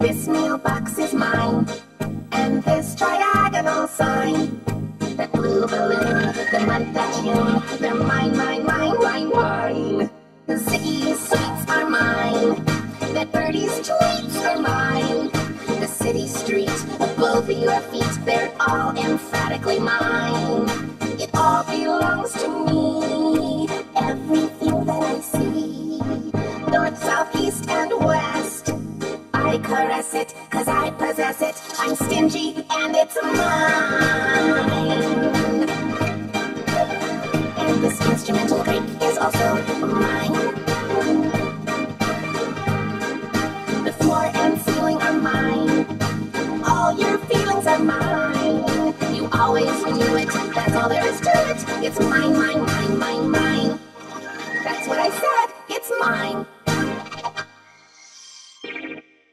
This mailbox is mine. And this triagonal sign. The blue balloon, the month of June. They're mine, mine, mine, mine, mine. The Ziggy sweets are mine. the birdie's tweets are mine. The city street, above your feet, they're all emphatically mine. It all belongs caress it, cause I possess it. I'm stingy, and it's mine. And this instrumental break is also mine. The floor and ceiling are mine. All your feelings are mine. You always knew it, that's all there is to it. It's mine, mine, mine,